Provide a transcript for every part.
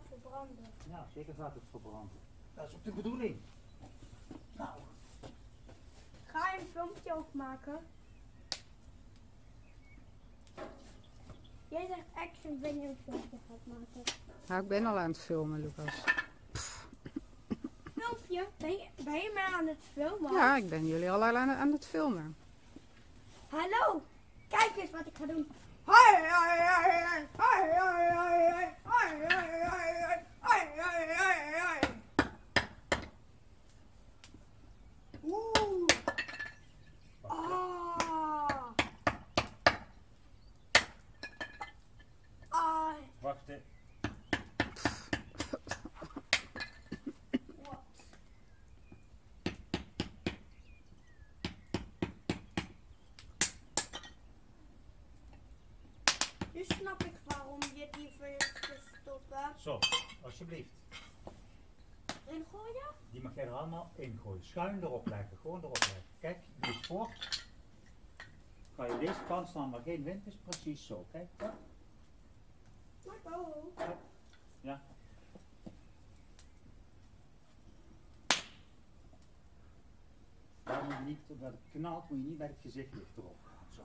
gaat verbranden. Ja, zeker gaat het verbranden. Dat is ook de bedoeling. Nou, Ga je een filmpje opmaken? Jij zegt action, ben je een filmpje gaat maken? Nou, ik ben al aan het filmen, Lucas. Filmpje? Ben je, ben je mij aan het filmen? Ja, ik ben jullie al aan, aan het filmen. Hallo, kijk eens wat ik ga doen. Hoi, hoi, hoi, hoi, Nu snap ik waarom je die verliefd stoppen. Zo, alsjeblieft. Ingooien? Die mag jij er allemaal ingooien. Schuin erop leggen, gewoon erop leggen. Kijk, is voor. Kan je deze kant staan waar geen wind is, precies zo. Kijk, ja. Ja. Daar moet je niet, dat het knalt, moet je niet bij het gezicht dicht erop gaan. Zo.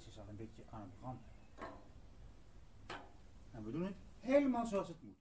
Deze is al een beetje aan het branden. En we doen het helemaal zoals het moet.